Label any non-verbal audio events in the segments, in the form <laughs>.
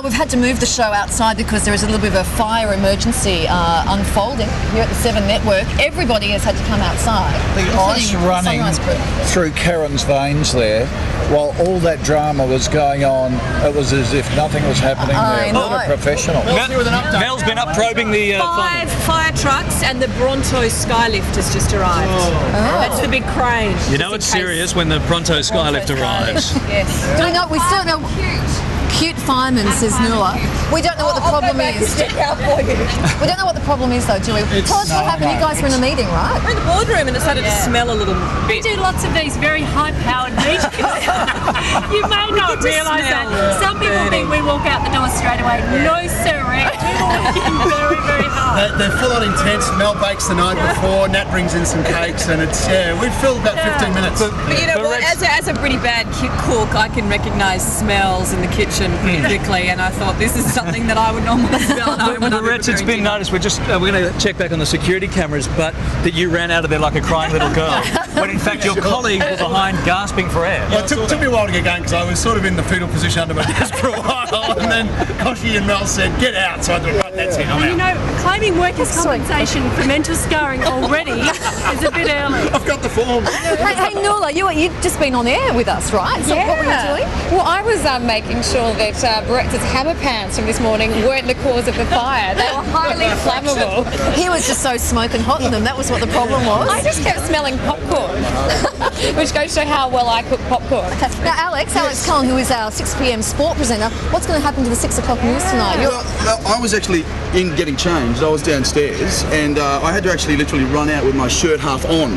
Uh, we've had to move the show outside because there is a little bit of a fire emergency uh, unfolding here at the Seven Network. Everybody has had to come outside. The ice running through Karen's veins there, while all that drama was going on, it was as if nothing was happening I there. What know. a professional. Mel's been up probing the uh, Five plumbing. fire trucks and the Bronto Skylift has just arrived. That's the big crane. You know it's serious when the Bronto Skylift arrives. Yes. Do we know? We still know. Cute fireman, says Nuala. We don't know what the problem is. We don't know what the problem is, though, do we? Tell us what happened. You guys were in a meeting, right? We're in the boardroom and it started to smell a little bit. We do lots of these very high-powered meetings. <laughs> you may not realise that. Some people burning. think we walk out the door straight away. No, sir. We were working very, very hard. They're, they're full on intense. Mel bakes the night before. Nat brings in some cakes, and it's yeah. We've filled about 15 minutes. But you know But what? Rex- As a, as a pretty bad cook, I can recognise smells in the kitchen pretty quickly, and I thought this is something that I would normally smell at home when I'm Loretz, it's been noticed. We're just uh, we're going to check back on the security cameras, but that you ran out of there like a crying little girl, when in fact your <laughs> colleagues were behind gasping for air. Well, it took, took me a while to get going because I was sort of in the fetal position under my desk for a while, and then Kochie and Mel said, "Get out!" So I thought, "Right, that's it. I'm You out." know, claiming workers' compensation for mental scarring already <laughs> is a bit early. I've got the form. Hey, hey Nuala, you, you've just been on air with us, right? So what were you doing? Well, I was um, making sure that uh, Brett's hammer pants from this morning weren't the cause of the fire. They were highly <laughs> flammable. He was just so smoking hot in them. That was what the problem was. I just kept smelling popcorn, <laughs> which goes to show how well I cook popcorn. Now, Alex, Alex Cullen, who is our 6 p.m. sport presenter, what's going to happen to the 6 o'clock news tonight? You're, Well, I was actually in getting changed. I was downstairs, and uh, I had to actually literally run out with my shirt half on.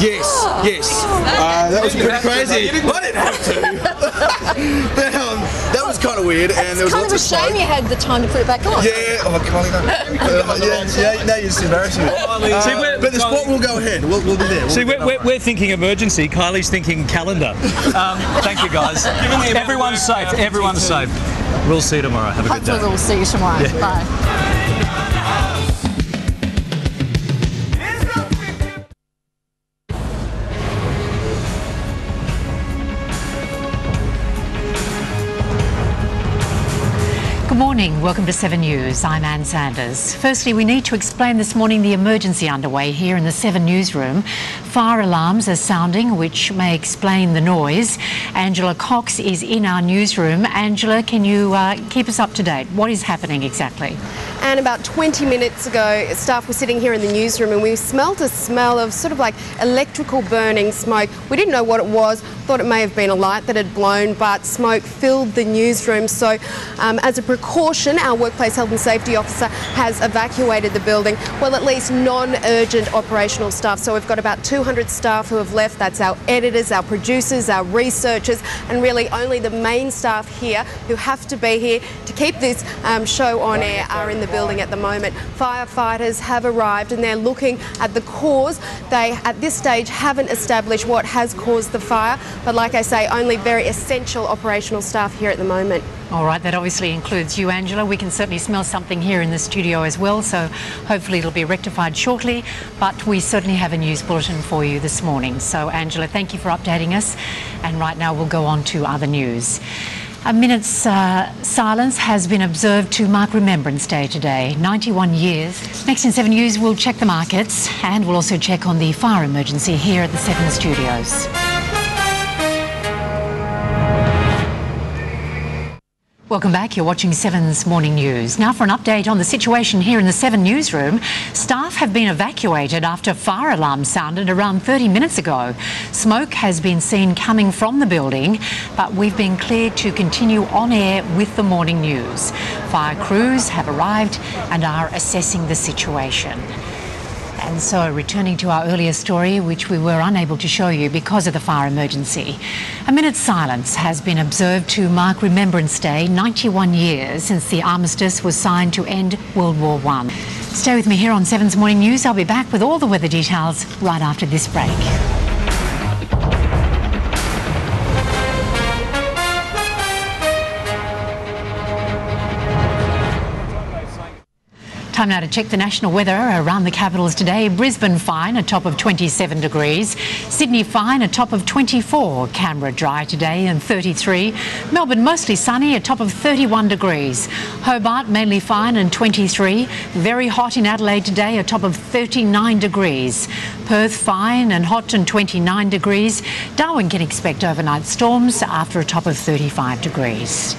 Yes, yes. Uh, that was pretty crazy. I didn't have to. <laughs> But, um, that was kind of weird, and there was kind of a of shame you had the time to put it back on. Yeah, oh, Kylie, no. Uh, yeah, yeah, no, you're just embarrassing me. Uh, See, but the spot will go ahead. We'll, we'll be there. We'll See, we're, we're, we're thinking emergency. Kylie's thinking calendar. <laughs> Um, thank you, guys. Everyone's safe. Everyone's safe. We'll see you tomorrow. Have a good Hopefully day. we'll see you tomorrow. Bye. Good morning. Welcome to 7 News. I'm Ann Sanders. Firstly, we need to explain this morning the emergency underway here in the 7 newsroom. Fire alarms are sounding, which may explain the noise. Angela Cox is in our newsroom. Angela, can you uh, keep us up to date? What is happening exactly? And about 20 minutes ago, staff were sitting here in the newsroom and we smelt a smell of sort of like electrical burning smoke. We didn't know what it was, thought it may have been a light that had blown, but smoke filled the newsroom. So, um, as a precaution, our workplace health and safety officer has evacuated the building. Well, at least non urgent operational staff. So, we've got about 200 staff who have left. That's our editors, our producers, our researchers, and really only the main staff here who have to be here to keep this um, show on air are in the building at the moment. Firefighters have arrived and they're looking at the cause. They, at this stage, haven't established what has caused the fire, but like I say, only very essential operational staff here at the moment. All right, that obviously includes you, Angela. We can certainly smell something here in the studio as well, so hopefully it'll be rectified shortly. But we certainly have a news bulletin for you this morning. So, Angela, thank you for updating us. And right now we'll go on to other news. A minute's uh, silence has been observed to mark Remembrance Day today, 91 years. Next in 7 News, we'll check the markets and we'll also check on the fire emergency here at the 7 studios. Welcome back. You're watching Seven's Morning News. Now for an update on the situation here in the Seven newsroom. Staff have been evacuated after fire alarms sounded around 30 minutes ago. Smoke has been seen coming from the building, but we've been cleared to continue on air with the morning news. Fire crews have arrived and are assessing the situation. And so, returning to our earlier story, which we were unable to show you because of the fire emergency, a minute's silence has been observed to mark Remembrance Day, 91 years since the armistice was signed to end World War One. Stay with me here on Seven's Morning News. I'll be back with all the weather details right after this break. Time now to check the national weather around the capitals today. Brisbane fine, a top of 27 degrees. Sydney fine, a top of 24. Canberra dry today and 33. Melbourne mostly sunny, a top of 31 degrees. Hobart mainly fine and 23. Very hot in Adelaide today, a top of 39 degrees. Perth fine and hot and 29 degrees. Darwin can expect overnight storms after a top of 35 degrees.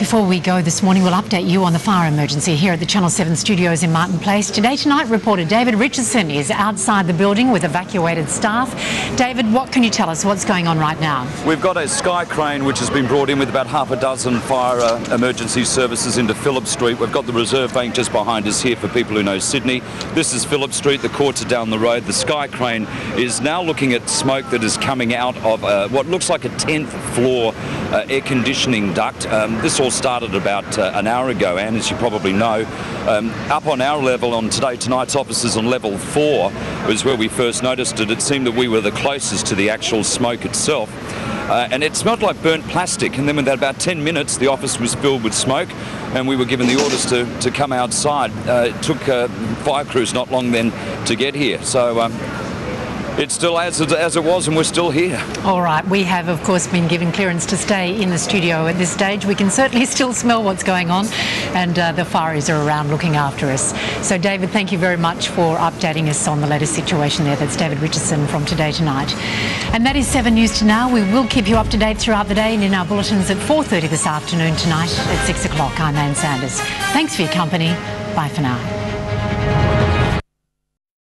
Before we go this morning, we'll update you on the fire emergency here at the Channel 7 studios in Martin Place. Today Tonight, reporter David Richardson is outside the building with evacuated staff. David, what can you tell us? What's going on right now? We've got a sky crane which has been brought in with about half a dozen fire uh, emergency services into Phillip Street. We've got the reserve bank just behind us here for people who know Sydney. This is Phillip Street, the courts are down the road. The sky crane is now looking at smoke that is coming out of uh, what looks like a 10th floor uh, air conditioning duct. Um, this all started about uh, an hour ago, and as you probably know, um, up on our level on Today Tonight's offices on level four was where we first noticed it. It seemed that we were the closest to the actual smoke itself. Uh, and it smelled like burnt plastic. And then within about 10 minutes, the office was filled with smoke, and we were given the orders to, to come outside. Uh, it took uh, fire crews not long then to get here. So um, it's still as, as it was, and we're still here. All right, we have, of course, been given clearance to stay in the studio at this stage. We can certainly <laughs> still smell what's going on, and uh, the fireys are around looking after us. So, David, thank you very much for updating us on the latest situation there. That's David Richardson from Today Tonight. And that is 7 News to Now. We will keep you up to date throughout the day and in our bulletins at 4.30 this afternoon tonight at 6 o'clock. I'm Ann Sanders. Thanks for your company. Bye for now.